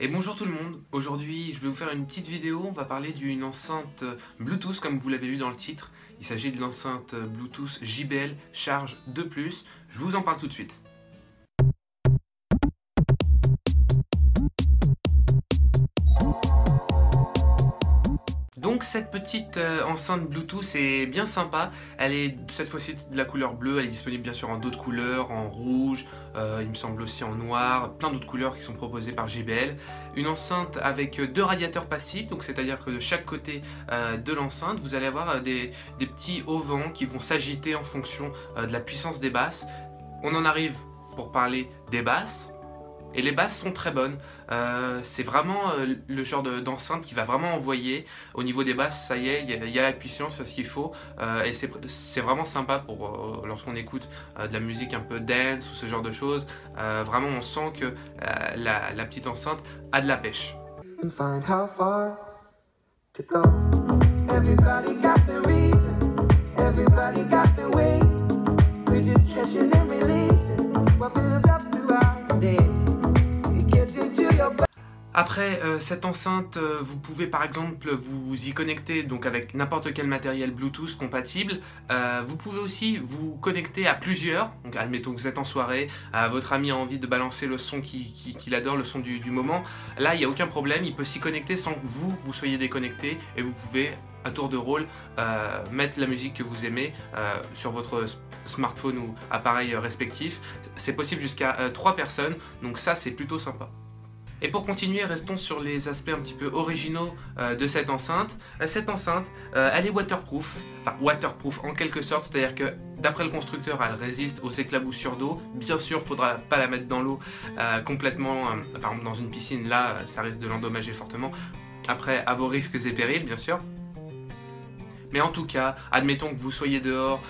Et bonjour tout le monde, aujourd'hui je vais vous faire une petite vidéo, on va parler d'une enceinte Bluetooth comme vous l'avez vu dans le titre. Il s'agit de l'enceinte Bluetooth JBL Charge 2+, je vous en parle tout de suite. Donc cette petite euh, enceinte Bluetooth est bien sympa, elle est cette fois-ci de la couleur bleue, elle est disponible bien sûr en d'autres couleurs, en rouge, euh, il me semble aussi en noir, plein d'autres couleurs qui sont proposées par JBL. Une enceinte avec deux radiateurs passifs, donc c'est-à-dire que de chaque côté euh, de l'enceinte, vous allez avoir des, des petits auvents qui vont s'agiter en fonction de la puissance des basses. On en arrive pour parler des basses. Et les basses sont très bonnes. Euh, c'est vraiment euh, le genre d'enceinte qui va vraiment envoyer. Au niveau des basses, ça y est, il y, a la puissance, c'est ce qu'il faut. Euh, et c'est vraiment sympa pour lorsqu'on écoute de la musique un peu dance ou ce genre de choses. vraiment, on sent que la, la, petite enceinte a de la pêche. Après euh, cette enceinte, euh, vous pouvez par exemple vous y connecter donc avec n'importe quel matériel Bluetooth compatible. Euh, vous pouvez aussi vous connecter à plusieurs. Donc admettons que vous êtes en soirée, votre ami a envie de balancer le son qu'il adore, le son du, moment. Là, il n'y a aucun problème, il peut s'y connecter sans que vous, vous soyez déconnecté et vous pouvez à tour de rôle mettre la musique que vous aimez sur votre smartphone ou appareil respectif. C'est possible jusqu'à 3 personnes, donc ça c'est plutôt sympa. Et pour continuer, restons sur les aspects un petit peu originaux euh, de cette enceinte. Euh, cette enceinte, euh, elle est waterproof, enfin waterproof en quelque sorte, c'est-à-dire que d'après le constructeur, elle résiste aux éclaboussures d'eau. Bien sûr, il faudra pas la mettre dans l'eau complètement, par exemple dans une piscine, là, ça risque de l'endommager fortement. Après, à vos risques et périls, bien sûr. Mais en tout cas, admettons que vous soyez dehors,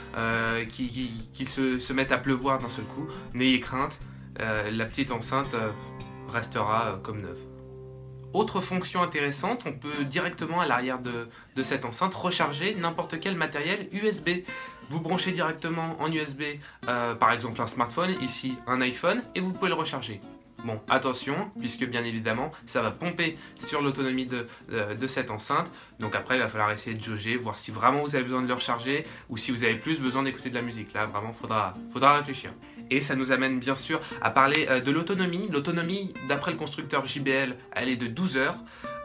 qu'il se, se mette à pleuvoir d'un seul coup, n'ayez crainte, la petite enceinte restera euh, comme neuve. Autre fonction intéressante, on peut directement à l'arrière de, cette enceinte recharger n'importe quel matériel USB. Vous branchez directement en USB euh, par exemple un smartphone, ici un iPhone, et vous pouvez le recharger. Bon, attention, puisque bien évidemment, ça va pomper sur l'autonomie de, cette enceinte. Donc après, il va falloir essayer de jauger, voir si vraiment vous avez besoin de le recharger ou si vous avez plus besoin d'écouter de la musique. Là, vraiment, faudra, faudra réfléchir. Et ça nous amène bien sûr à parler euh, de l'autonomie. L'autonomie, d'après le constructeur JBL, elle est de 12 heures.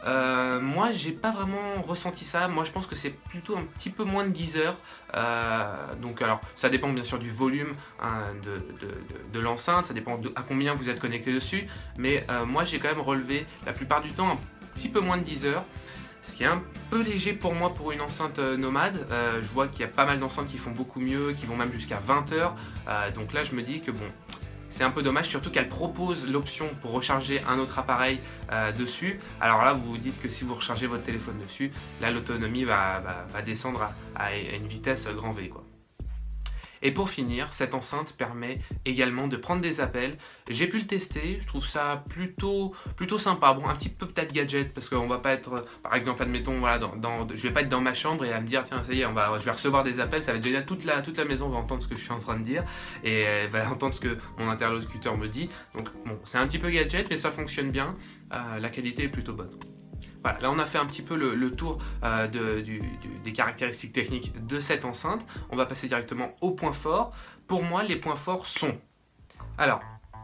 Euh, moi, j'ai pas vraiment ressenti ça. Moi, je pense que c'est plutôt un petit peu moins de 10 heures. Euh, donc, alors, ça dépend bien sûr du volume hein, de, l'enceinte. Ça dépend à combien vous êtes connecté dessus. Mais euh, moi, j'ai quand même relevé la plupart du temps un petit peu moins de 10 heures. Ce qui est un léger pour moi pour une enceinte nomade. je vois qu'il y a pas mal d'enceintes qui font beaucoup mieux, qui vont même jusqu'à 20 heures. donc là, je me dis que bon, c'est un peu dommage, surtout qu'elle propose l'option pour recharger un autre appareil euh, dessus. Alors là, vous vous dites que si vous rechargez votre téléphone dessus, là, l'autonomie va, descendre à, une vitesse grand V. Quoi. Et pour finir, cette enceinte permet également de prendre des appels. J'ai pu le tester, je trouve ça plutôt, plutôt sympa. Bon, un petit peu peut-être gadget, parce qu'on va pas être, par exemple, admettons, voilà, je vais pas être dans ma chambre et à me dire, tiens, ça y est, je vais recevoir des appels, ça va être génial, toute la, toute la maison va entendre ce que je suis en train de dire et va entendre ce que mon interlocuteur me dit. Donc, bon, c'est un petit peu gadget, mais ça fonctionne bien. Euh, la qualité est plutôt bonne. Voilà, là on a fait un petit peu le, tour euh, des caractéristiques techniques de cette enceinte. On va passer directement aux points forts. Pour moi, les points forts sont... Alors,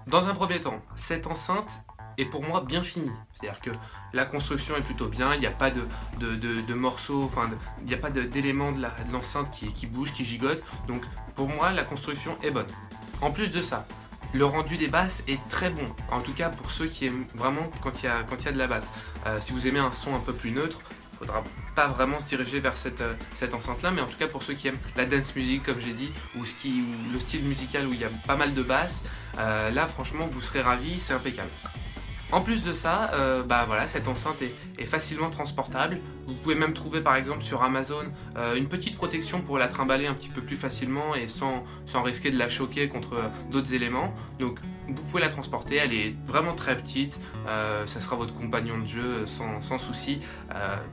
dans un premier temps, cette enceinte est pour moi bien finie. C'est-à-dire que la construction est plutôt bien, il n'y a pas de, morceaux, enfin, il n'y a pas d'éléments de l'enceinte qui, qui bougent, qui gigotent. Donc pour moi, la construction est bonne. En plus de ça, le rendu des basses est très bon. En tout cas pour ceux qui aiment vraiment quand il y a, de la basse. Euh, si vous aimez un son un peu plus neutre, il faudra pas vraiment se diriger vers cette, euh, enceinte là, mais en tout cas pour ceux qui aiment la dance music comme j'ai dit, ou, le style musical où il y a pas mal de basses, euh, là franchement vous serez ravis, c'est impeccable. En plus de ça, euh, bah voilà, cette enceinte est, facilement transportable. Vous pouvez même trouver par exemple sur Amazon euh, une petite protection pour la trimballer un petit peu plus facilement et sans, risquer de la choquer contre euh, d'autres éléments. Donc vous pouvez la transporter, elle est vraiment très petite, ça sera votre compagnon de jeu sans, sans souci,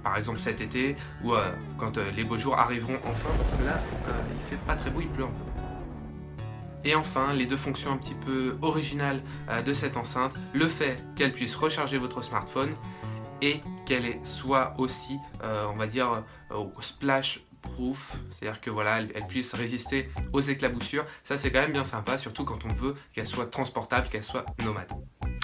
par exemple cet été ou quand les beaux jours arriveront enfin parce que là il fait pas très beau, il pleut un peu. Et enfin, les deux fonctions un petit peu originales de cette enceinte, le fait qu'elle puisse recharger votre smartphone et qu'elle soit aussi, on va dire, splash proof, c'est-à-dire que puisse résister aux éclaboussures. Ça, c'est quand même bien sympa, surtout quand on veut qu'elle soit transportable, qu'elle soit nomade.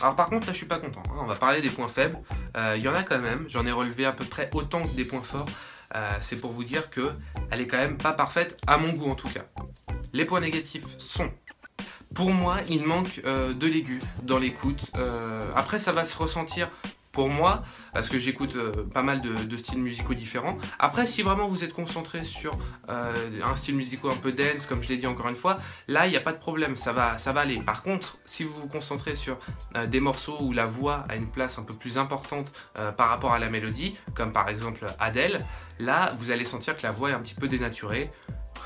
Alors par contre, là, je suis pas content. Hein. On va parler des points faibles. Euh, il y en a quand même. J'en ai relevé à peu près autant que des points forts. Euh, c'est pour vous dire que elle est quand même pas parfaite, à mon goût en tout cas. Les points négatifs sont pour moi, il manque euh, de l'aigu dans l'écoute. après, ça va se ressentir pour moi, parce que j'écoute euh, pas mal de, styles musicaux différents. Après, si vraiment vous êtes concentré sur euh, un style musical un peu dance, comme je l'ai dit encore une fois, là, il n'y a pas de problème, ça va, aller. Par contre, si vous vous concentrez sur euh, des morceaux où la voix a une place un peu plus importante par rapport à la mélodie, comme par exemple Adele, là, vous allez sentir que la voix est un petit peu dénaturée.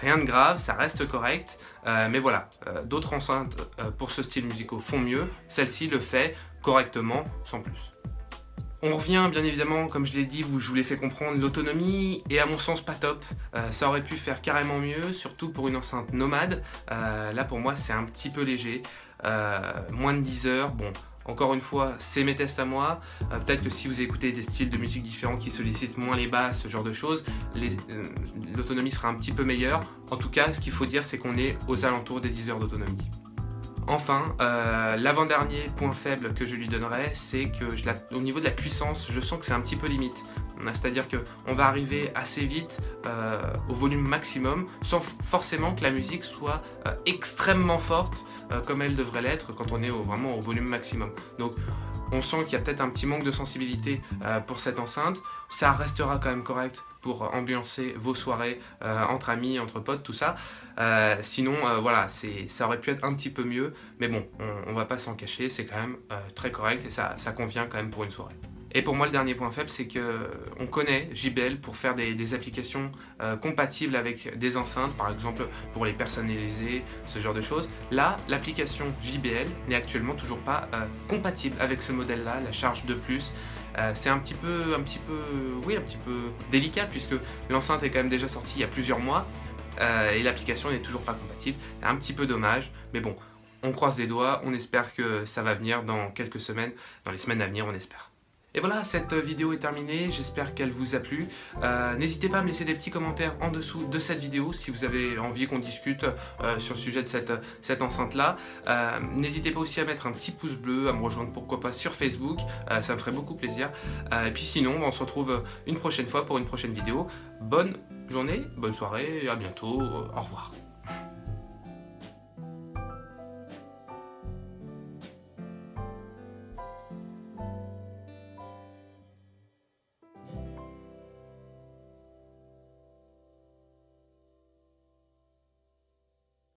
Rien de grave, ça reste correct, mais voilà, d'autres enceintes pour ce style musical font mieux, celle-ci le fait correctement, sans plus. On revient bien évidemment, comme je l'ai dit, vous, je vous l'ai fait comprendre, l'autonomie est à mon sens pas top. Euh, ça aurait pu faire carrément mieux, surtout pour une enceinte nomade. Euh, là pour moi c'est un petit peu léger. Euh, moins de 10 heures, bon, encore une fois, c'est mes tests à moi. Peut-être que si vous écoutez des styles de musique différents qui sollicitent moins les basses, ce genre de choses, l'autonomie sera un petit peu meilleure. En tout cas, ce qu'il faut dire, c'est qu'on est aux alentours des 10 heures d'autonomie. Enfin, euh, l'avant-dernier point faible que je lui donnerais, c'est que au niveau de la puissance, je sens que c'est un petit peu limite. C'est-à-dire qu'on va arriver assez vite euh, au volume maximum sans forcément que la musique soit euh, extrêmement forte comme elle devrait l'être quand on est vraiment au volume maximum. Donc on sent qu'il y a peut-être un petit manque de sensibilité pour cette enceinte. Ça restera quand même correct pour ambiancer vos soirées entre amis, entre potes, tout ça. sinon, voilà, ça aurait pu être un petit peu mieux, mais bon, on, va pas s'en cacher, c'est quand même très correct et ça convient quand même pour une soirée. Et pour moi, le dernier point faible, c'est qu'on connaît JBL pour faire des, applications euh, compatibles avec des enceintes, par exemple pour les personnaliser, ce genre de choses. Là, l'application JBL n'est actuellement toujours pas euh, compatible avec ce modèle-là, la charge de plus. Euh, c'est un petit peu, un petit peu, oui, un petit peu délicat puisque l'enceinte est quand même déjà sortie il y a plusieurs mois et l'application n'est toujours pas compatible. Un petit peu dommage, mais bon, on croise les doigts, on espère que ça va venir dans quelques semaines, dans les semaines à venir, on espère. Et voilà, cette vidéo est terminée, j'espère qu'elle vous a plu. Euh, n'hésitez pas à me laisser des petits commentaires en dessous de cette vidéo si vous avez envie qu'on discute euh, sur le sujet de cette, enceinte-là. Euh, n'hésitez pas aussi à mettre un petit pouce bleu, à me rejoindre pourquoi pas sur Facebook, ça me ferait beaucoup plaisir. et puis sinon, on se retrouve une prochaine fois pour une prochaine vidéo. Bonne journée, bonne soirée, à bientôt, au revoir.